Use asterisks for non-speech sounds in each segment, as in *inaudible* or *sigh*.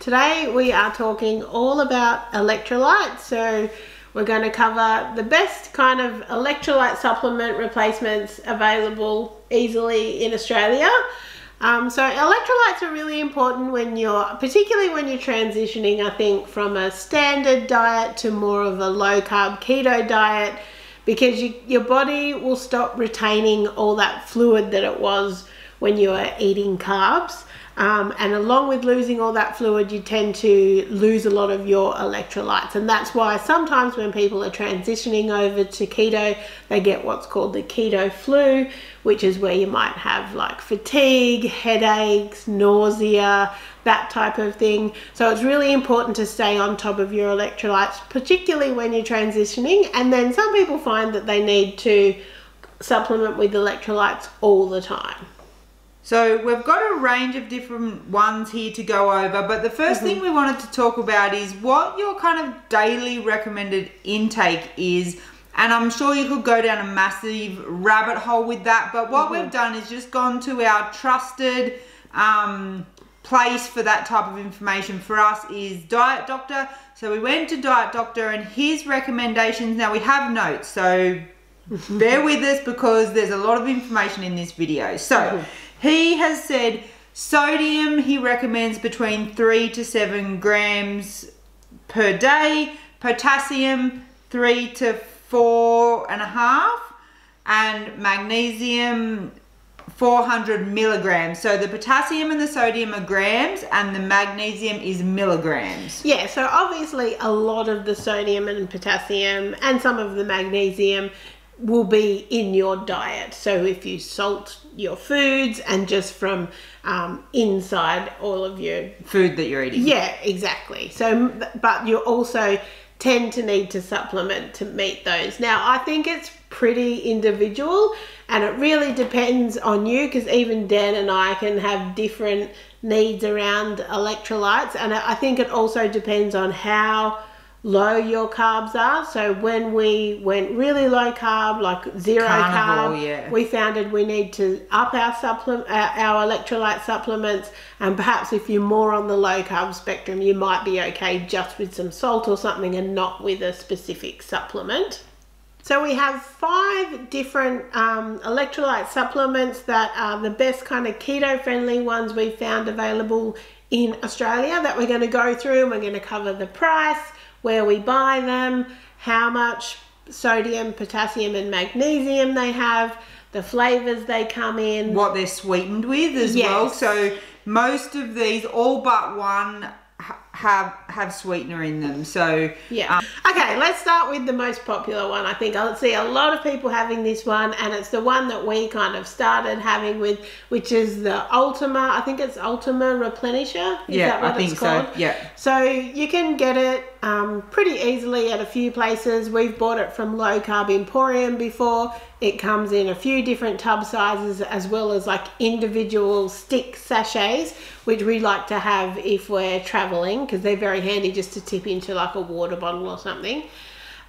Today we are talking all about electrolytes. So we're going to cover the best kind of electrolyte supplement replacements available easily in Australia. Um, so electrolytes are really important when you're, particularly when you're transitioning, I think, from a standard diet to more of a low carb keto diet because you, your body will stop retaining all that fluid that it was when you are eating carbs. Um, and along with losing all that fluid, you tend to lose a lot of your electrolytes. And that's why sometimes when people are transitioning over to keto, they get what's called the keto flu, which is where you might have like fatigue, headaches, nausea, that type of thing. So it's really important to stay on top of your electrolytes, particularly when you're transitioning. And then some people find that they need to supplement with electrolytes all the time. So we've got a range of different ones here to go over, but the 1st mm -hmm. thing we wanted to talk about is what your kind of daily recommended intake is. And I'm sure you could go down a massive rabbit hole with that, but what mm -hmm. we've done is just gone to our trusted um, place for that type of information for us is Diet Doctor. So we went to Diet Doctor and his recommendations, now we have notes, so *laughs* bear with us because there's a lot of information in this video. So mm-hmm. He has said sodium he recommends between three to seven grams per day, potassium three to four and a half, and magnesium 400 milligrams. So the potassium and the sodium are grams and the magnesium is milligrams. Yeah, so obviously a lot of the sodium and potassium and some of the magnesium will be in your diet. So if you salt your foods and just from um, inside all of your food that you're eating. Yeah, exactly. So, but you also tend to need to supplement to meet those. Now, I think it's pretty individual and it really depends on you because even Dan and I can have different needs around electrolytes and I think it also depends on how low your carbs are. So when we went really low carb, like zero Carnivore, carb, yeah. we found that we need to up our supplement, uh, our electrolyte supplements, and perhaps if you're more on the low carb spectrum, you might be okay just with some salt or something, and not with a specific supplement. So we have five different um, electrolyte supplements that are the best kind of keto friendly ones we found available in Australia that we're going to go through and we're going to cover the price, where we buy them, how much sodium, potassium, and magnesium they have, the flavors they come in, what they're sweetened with as yes. well. So most of these, all but one, have have sweetener in them. So yeah. Um, okay, let's start with the most popular one. I think I see a lot of people having this one, and it's the one that we kind of started having with, which is the Ultima. I think it's Ultima Replenisher. Is yeah, I think so. Yeah. So you can get it um, pretty easily at a few places. We've bought it from Low Carb Emporium before. It comes in a few different tub sizes as well as like individual stick sachets, which we like to have if we're traveling because they're very handy just to tip into like a water bottle or something.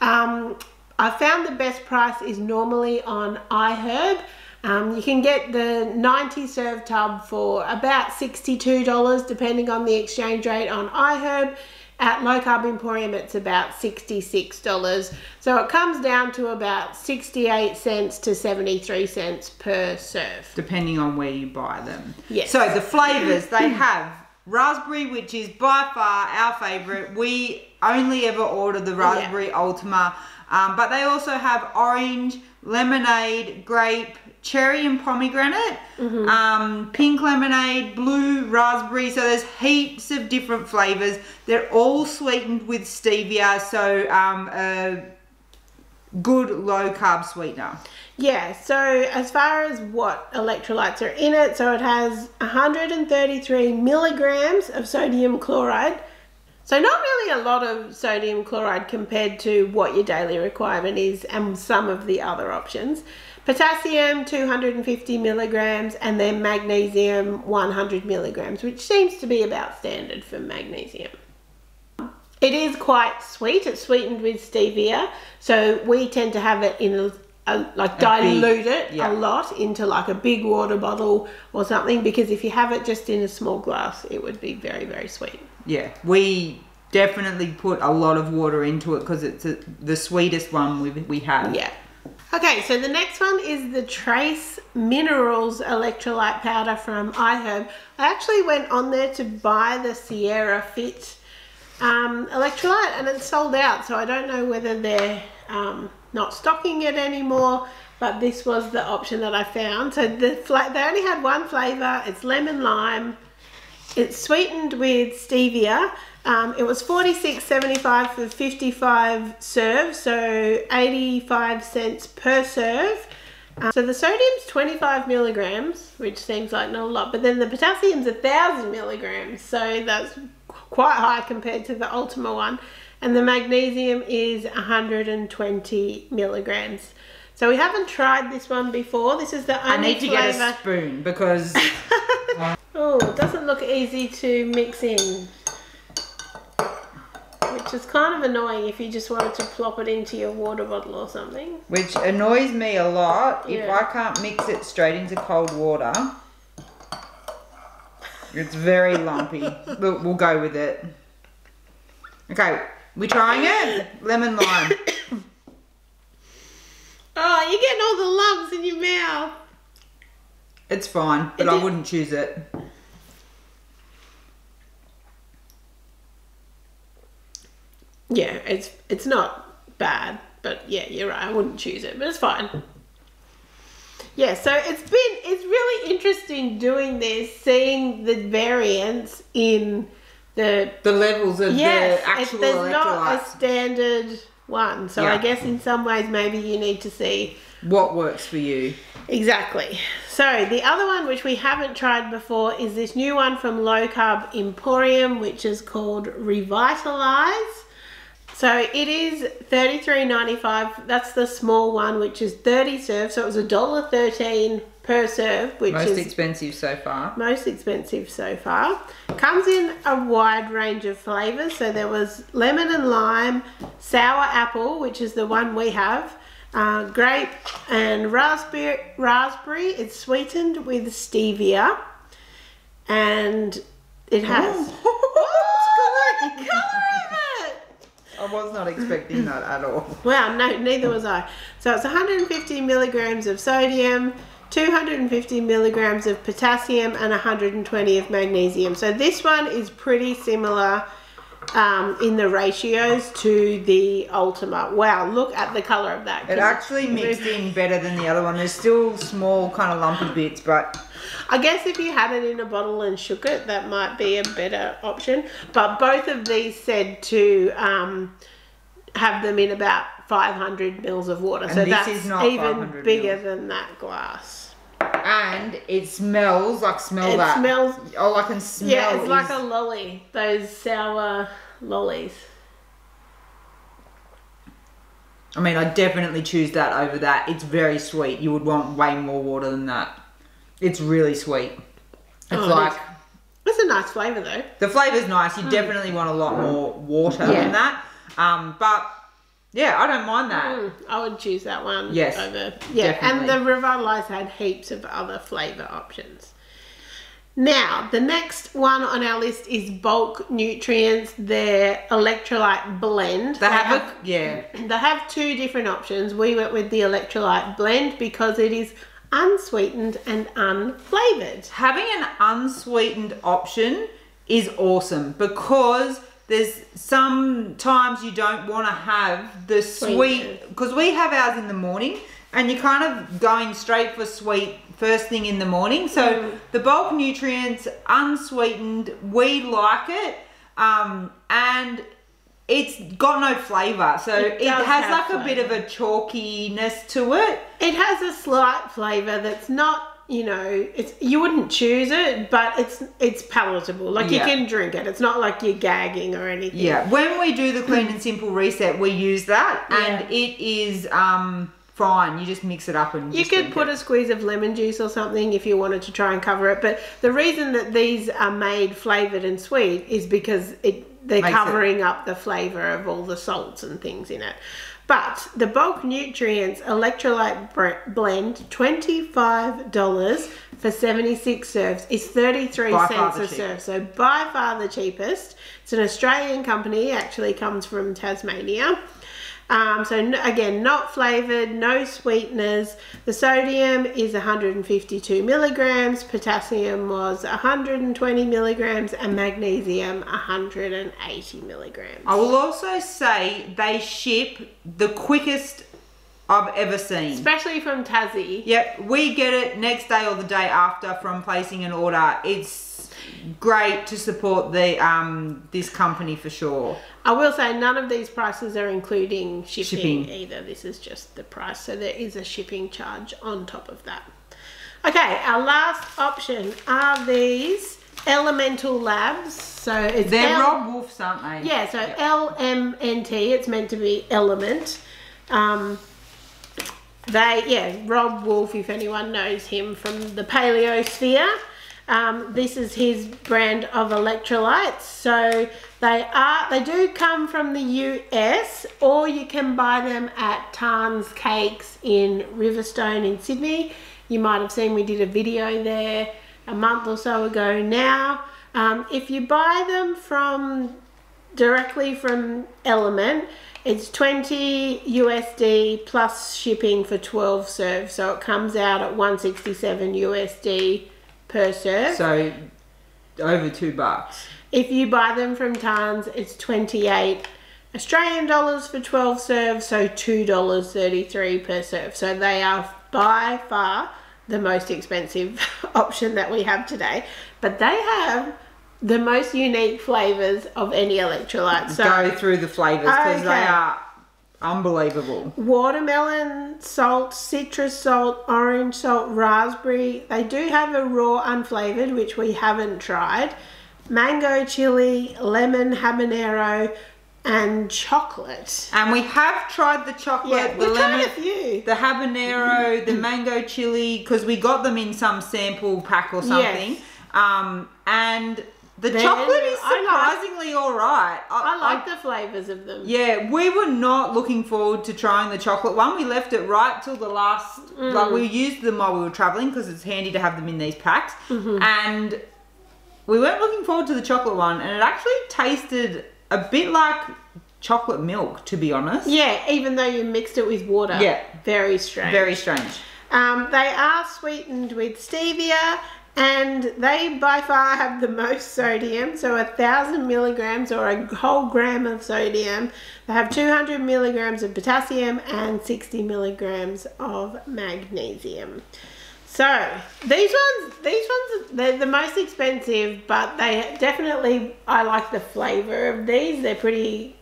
Um, I found the best price is normally on iHerb. Um, you can get the 90 serve tub for about $62 depending on the exchange rate on iHerb. At Low Carb Emporium, it's about $66. So it comes down to about 68 cents to 73 cents per serve. Depending on where you buy them. Yes. So the flavors, they have raspberry, which is by far our favorite. We only ever order the raspberry yeah. Ultima. Um, but they also have orange, lemonade, grape, cherry and pomegranate, mm-hmm. um, pink lemonade, blue raspberry. So there's heaps of different flavors. They're all sweetened with stevia, so um, a good low carb sweetener. Yeah, so as far as what electrolytes are in it, so it has 133 milligrams of sodium chloride. So not really a lot of sodium chloride compared to what your daily requirement is and some of the other options. Potassium 250 milligrams and then magnesium 100 milligrams, which seems to be about standard for magnesium. It is quite sweet. It's sweetened with stevia, so we tend to have it in a, a like dilute big, it yeah. a lot into like a big water bottle or something because if you have it just in a small glass, it would be very very sweet. Yeah, we definitely put a lot of water into it because it's a, the sweetest one we, we have. Yeah. Okay, so the next one is the Trace Minerals electrolyte powder from iHerb. I actually went on there to buy the Sierra Fit um, electrolyte and it's sold out, so I don't know whether they're um, not stocking it anymore, but this was the option that I found. So the they only had one flavour, it's lemon lime. It's sweetened with stevia um, it was forty six seventy five for 55 serves, so 85 cents per serve. Um, so the sodium's 25 milligrams, which seems like not a lot, but then the potassium's a thousand milligrams, so that's quite high compared to the Ultima one. And the magnesium is 120 milligrams. So we haven't tried this one before. This is the only I need to flavor. get a spoon because. *laughs* oh, it doesn't look easy to mix in which is kind of annoying if you just wanted to plop it into your water bottle or something. Which annoys me a lot if I can't mix it straight into cold water. It's very lumpy. *laughs* we'll, we'll go with it. Okay, we're trying it? Lemon lime. *coughs* Oh, you're getting all the lumps in your mouth. It's fine, but It I wouldn't choose it. Yeah, it's it's not bad, but yeah, you're right. I wouldn't choose it, but it's fine. Yeah, so it's been it's really interesting doing this, seeing the variance in the The levels of yes, the it, actual there's not a standard one. So I guess in some ways maybe you need to see What works for you? Exactly. So the other one, which we haven't tried before, is this new one from Low Carb Emporium, which is called Revitalize. So it is thirty three ninety five. That's the small one, which is thirty serves. So it was a dollar thirteen per serve, which Most is expensive so far. most expensive so far. Comes in a wide range of flavors. So there was lemon and lime, sour apple, which is the one we have, uh, grape and raspberry. Raspberry. It's sweetened with stevia, and it has. Oh, *laughs* Look at the colour of it! I was not expecting that at all. *laughs* Wow, no, neither was I. So it's 150 milligrams of sodium, 250 milligrams of potassium, and 120 of magnesium. So this one is pretty similar um, in the ratios to the Ultima. Wow, look at the color of that. It actually mixed in better than the other one. There's still small kind of lumpy bits, but I guess if you had it in a bottle and shook it, that might be a better option. But both of these said to um, have them in about 500 mils of water. so this that's is not even bigger mils. than that glass. and it smells like smell It that. smells- All I can smell. Yeah, it's like a lolly. Those sour lollies. I mean, I definitely choose that over that. It's very sweet. You would want way more water than that. It's really sweet. It's Oh, like is. It's a nice flavour though. the flavor's nice. You definitely want a lot more water Yeah. than that. Um, but yeah, I don't mind that. Mm, I would choose that one Yes, over. Yeah, and definitely. the Revitalize had heaps of other flavour options. Now, the next one on our list is bulk nutrients, their electrolyte blend. They have a yeah. *clears throat* They have two different options. We went with the electrolyte blend because it is unsweetened and unflavored. having an unsweetened option is awesome because there's sometimes you don't want to have the sweet because we have ours in the morning and you're kind of going straight for sweet first thing in the morning so Mm. the bulk nutrients unsweetened we like it um, and it's got no flavor so It it, has like a bit of a chalkiness to it It has a slight flavour that's not, you know, it's you wouldn't choose it, but it's it's palatable. Like Yeah. you can drink it. It's not like you're gagging or anything. Yeah, when we do the clean and simple reset, we use that, and Yeah. it is um fine. You just mix it up and You could put it. a squeeze of lemon juice or something if you wanted to try and cover it. But the reason that these are made flavoured and sweet is because it they're Makes it- covering up the flavour of all the salts and things in it. But the bulk nutrients electrolyte blend, $25 for 76 serves, is 33 By cents a serve. So by far the cheapest. It's an Australian company, actually comes from Tasmania. Um, so n- again, not flavored, no sweeteners. The sodium is 152 milligrams, potassium was 120 milligrams, and magnesium 180 milligrams. I will also say they ship the quickest I've ever seen. Especially from Tassie. Yep, we get it next day or the day after from placing an order. It's great to support the um this company for sure. I will say none of these prices are including shipping, Shipping. either. This is just the price, so there is a shipping charge on top of that. Okay, our last option are these Elemental Labs. So it's They're L- Robb Wolf's, aren't they? Yeah, so LMNT, it's meant to be element. Um, they, yeah, Rob Wolf, if anyone knows him from the Paleosphere. Um, this is his brand of electrolytes. So they are, they do come from the US, or you can buy them at Tarn's Cakes in Riverstone in Sydney. You might have seen we did a video there a month or so ago now. Um, if you buy them from directly from Element. It's 20 USD plus shipping for 12 serves, so it comes out at 167 USD per serve. So over two bucks. if you buy them from Tarns, it's 28 Australian dollars for 12 serves, so $2.33 per serve. So they are by far the most expensive *laughs* option that we have today, but they have the most unique flavors of any electrolyte. So Go through the flavours because they are unbelievable. watermelon salt, citrus salt, orange salt, raspberry. They do have a raw unflavored, which we haven't tried. Mango chili, lemon habanero, and chocolate. And we have tried the chocolate, Yeah, the lemon, a few. the habanero, the mango chili, because we got them in some sample pack or something. Yes. Um, and the chocolate is I like- surprisingly all right. I like the flavors of them. Yeah, we were not looking forward to trying the chocolate one. We left it right till the last. Mm. Like we used them while we were traveling because it's handy to have them in these packs. Mm-hmm. And we weren't looking forward to the chocolate one, and it actually tasted a bit like chocolate milk, to be honest. Yeah, even though you mixed it with water. Yeah. Very strange. Very strange. Um, they are sweetened with stevia and they by far have the most sodium. So a thousand milligrams or a whole gram of sodium. They have 200 milligrams of potassium and 60 milligrams of magnesium. So these ones, these ones, they're the most expensive, but they definitely, I like the flavor of these. They're pretty,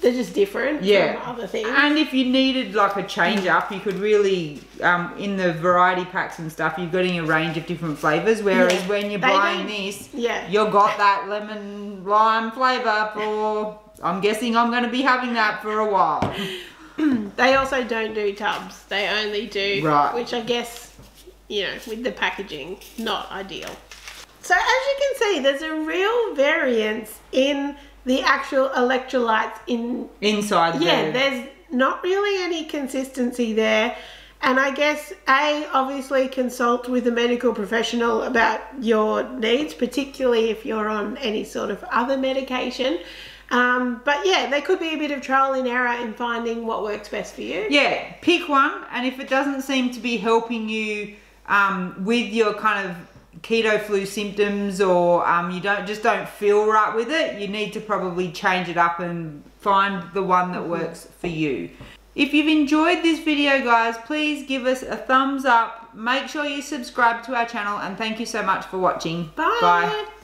they're just different Yeah. from other things. And if you needed like a change up, you could really, um, in the variety packs and stuff, you're getting a range of different flavors. Whereas Yeah. when you're They buying this, yeah. you've got that lemon lime flavor for. I'm guessing I'm going to be having that for a while. *clears throat* They also don't do tubs. They only do, Right. which I guess, you know, with the packaging, not ideal. So as you can see, there's a real variance in the actual electrolytes in Inside yeah, the there's not really any consistency there. And I guess A, obviously consult with a medical professional about your needs, particularly if you're on any sort of other medication. Um, but yeah, there could be a bit of trial and error in finding what works best for you. Yeah, pick one, and if it doesn't seem to be helping you um, with your kind of keto flu symptoms, or um, you don't just don't feel right with it, you need to probably change it up and find the one that works for you. If you've enjoyed this video, guys, please give us a thumbs up. Make sure you subscribe to our channel, and thank you so much for watching. Bye. Bye.